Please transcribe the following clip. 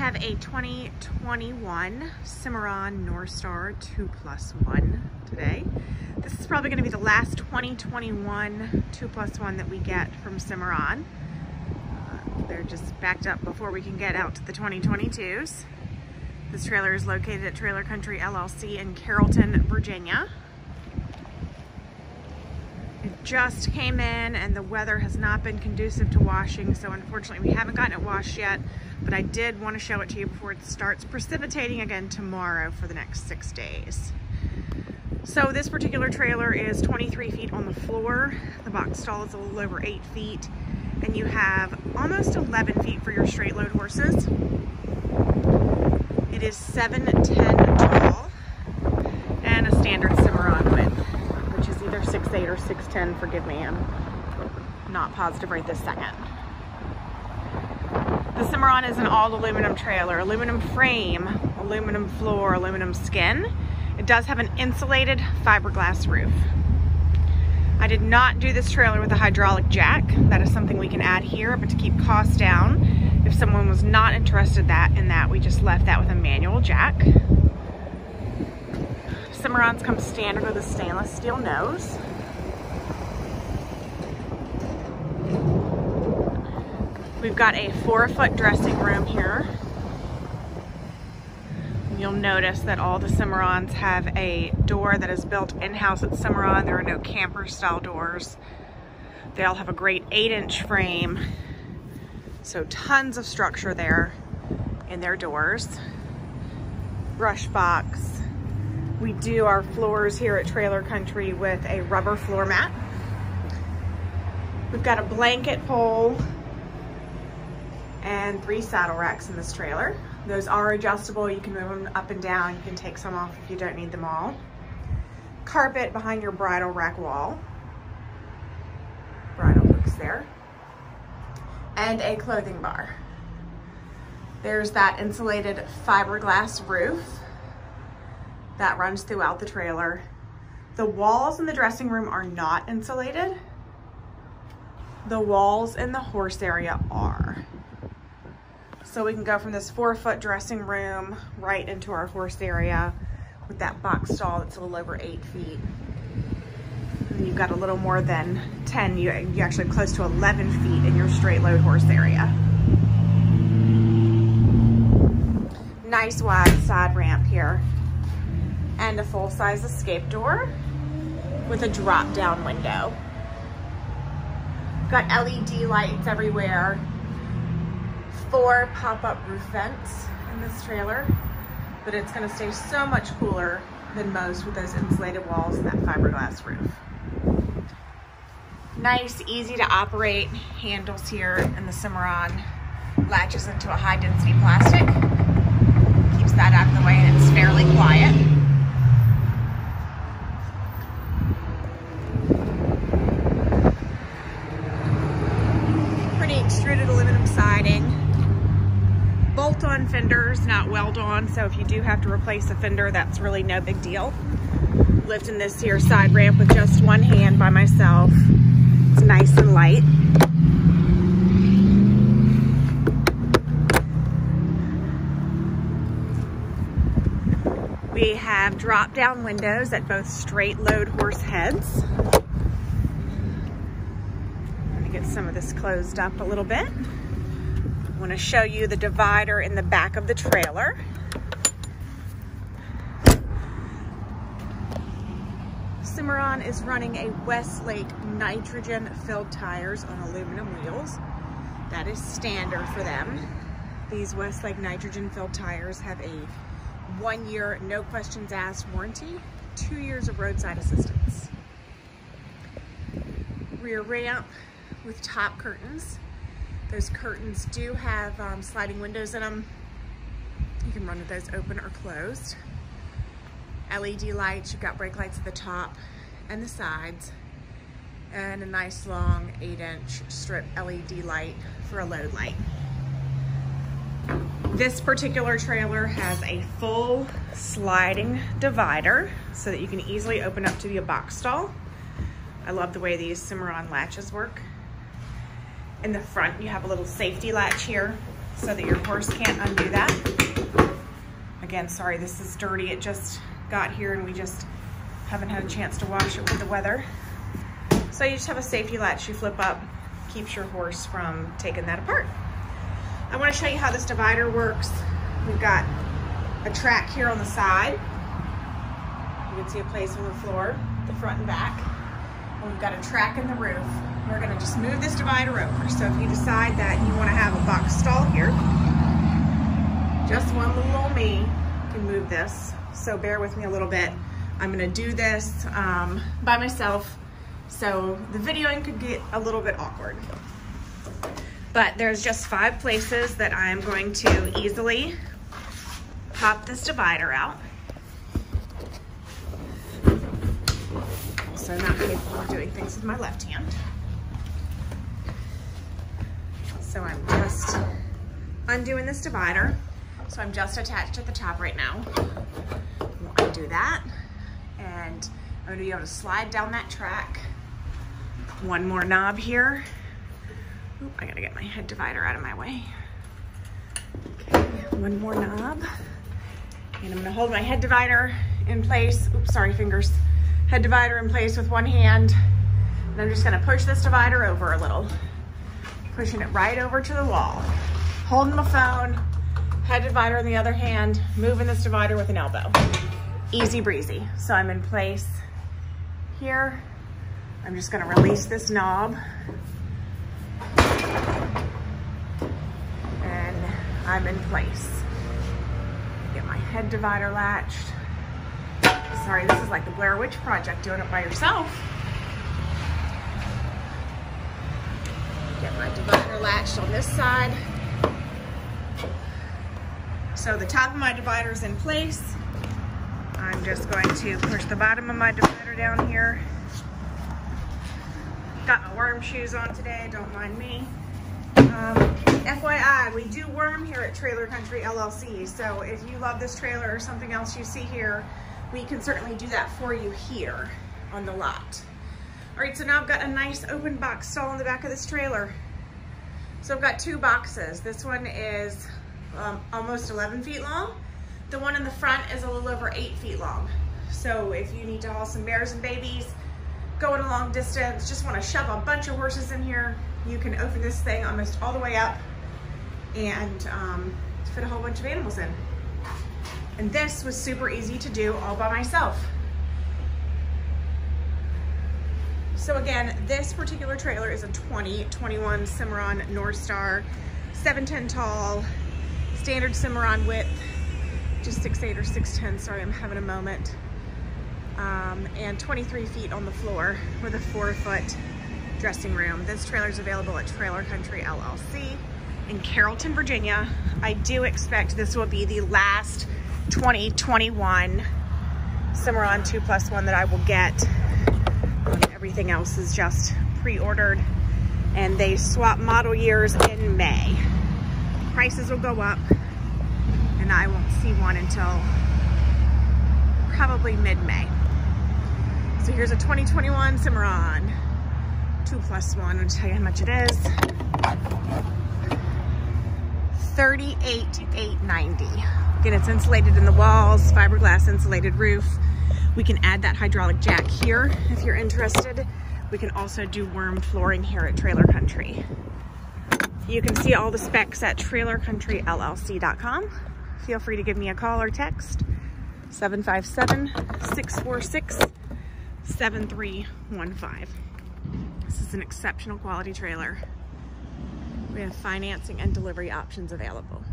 have a 2021 Cimarron Norstar 2 plus 1 today. This is probably going to be the last 2021 2 plus 1 that we get from Cimarron. Uh, they're just backed up before we can get out to the 2022s. This trailer is located at Trailer Country LLC in Carrollton, Virginia. It just came in and the weather has not been conducive to washing, so unfortunately we haven't gotten it washed yet, but I did want to show it to you before it starts precipitating again tomorrow for the next six days. So this particular trailer is 23 feet on the floor. The box stall is a little over eight feet, and you have almost 11 feet for your straight load horses. It is 7'10 tall and a standard Cimarron width which is either 6'8 or 6'10, forgive me, I'm not positive right this second. Cimarron is an all aluminum trailer, aluminum frame, aluminum floor, aluminum skin. It does have an insulated fiberglass roof. I did not do this trailer with a hydraulic jack. That is something we can add here, but to keep costs down, if someone was not interested that in that, we just left that with a manual jack. Cimarrons come standard with a stainless steel nose. We've got a four foot dressing room here. You'll notice that all the Cimarrons have a door that is built in-house at Cimarron. There are no camper style doors. They all have a great eight inch frame. So tons of structure there in their doors. Brush box, we do our floors here at Trailer Country with a rubber floor mat. We've got a blanket pole and three saddle racks in this trailer. Those are adjustable. You can move them up and down. You can take some off if you don't need them all. Carpet behind your bridle rack wall. Bridle hooks there. And a clothing bar. There's that insulated fiberglass roof that runs throughout the trailer. The walls in the dressing room are not insulated. The walls in the horse area are. So we can go from this four foot dressing room right into our horse area with that box stall that's a little over eight feet. And you've got a little more than 10, you, you actually close to 11 feet in your straight load horse area. Nice wide side ramp here and a full-size escape door with a drop-down window. Got LED lights everywhere, four pop-up roof vents in this trailer, but it's gonna stay so much cooler than most with those insulated walls and that fiberglass roof. Nice, easy to operate handles here in the Cimarron. Latches into a high density plastic. Keeps that out of the way and it's fairly quiet. Bolt-on fenders, not weld-on, so if you do have to replace a fender, that's really no big deal. Lifting this here side ramp with just one hand by myself. It's nice and light. We have drop-down windows at both straight load horse heads. I'm gonna get some of this closed up a little bit. I want to show you the divider in the back of the trailer. Cimarron is running a Westlake nitrogen filled tires on aluminum wheels. That is standard for them. These Westlake nitrogen filled tires have a one year, no questions asked warranty, two years of roadside assistance. Rear ramp with top curtains. Those curtains do have um, sliding windows in them. You can run with those open or closed. LED lights, you've got brake lights at the top and the sides, and a nice long eight inch strip LED light for a load light. This particular trailer has a full sliding divider so that you can easily open up to be a box stall. I love the way these Cimarron latches work. In the front, you have a little safety latch here so that your horse can't undo that. Again, sorry, this is dirty. It just got here and we just haven't had a chance to wash it with the weather. So you just have a safety latch you flip up, keeps your horse from taking that apart. I wanna show you how this divider works. We've got a track here on the side. You can see a place on the floor, the front and back. We've got a track in the roof. We're gonna just move this divider over. So if you decide that you wanna have a box stall here, just one little me can move this. So bear with me a little bit. I'm gonna do this um, by myself, so the videoing could get a little bit awkward. But there's just five places that I'm going to easily pop this divider out. So I'm not capable of doing things with my left hand. So I'm just undoing this divider. So I'm just attached at the top right now. We'll undo that and I'm gonna be able to slide down that track. One more knob here. Oop, I gotta get my head divider out of my way. Okay, one more knob. And I'm gonna hold my head divider in place. Oops, sorry, fingers. Head divider in place with one hand. And I'm just gonna push this divider over a little. Pushing it right over to the wall. Holding my phone, head divider in the other hand, moving this divider with an elbow easy breezy. So I'm in place here. I'm just gonna release this knob. And I'm in place. Get my head divider latched. Sorry, this is like the Blair Witch Project, doing it by yourself. Get my divider latched on this side. So the top of my divider is in place. I'm just going to push the bottom of my divider down here. Got my worm shoes on today, don't mind me. Um, FYI, we do WERM here at Trailer Country LLC, so if you love this trailer or something else you see here, we can certainly do that for you here on the lot. All right, so now I've got a nice open box stall in the back of this trailer. So I've got two boxes. This one is um, almost 11 feet long the one in the front is a little over eight feet long. So if you need to haul some bears and babies, going a long distance, just wanna shove a bunch of horses in here, you can open this thing almost all the way up and um, fit a whole bunch of animals in. And this was super easy to do all by myself. So again, this particular trailer is a 2021 Cimarron Norstar, 710 tall, standard Cimarron width, just 6'8 or 6'10, sorry, I'm having a moment. Um, and 23 feet on the floor with a four foot dressing room. This trailer is available at Trailer Country LLC in Carrollton, Virginia. I do expect this will be the last 2021 Cimarron 2 plus 1 that I will get. Everything else is just pre-ordered and they swap model years in May. Prices will go up and I won't see one until probably mid-May. So here's a 2021 Cimarron, two plus one, I'll tell you how much it is. 38,890. Again, it's insulated in the walls, fiberglass insulated roof. We can add that hydraulic jack here if you're interested. We can also do WERM flooring here at Trailer Country. You can see all the specs at trailercountryllc.com feel free to give me a call or text 757-646-7315. This is an exceptional quality trailer. We have financing and delivery options available.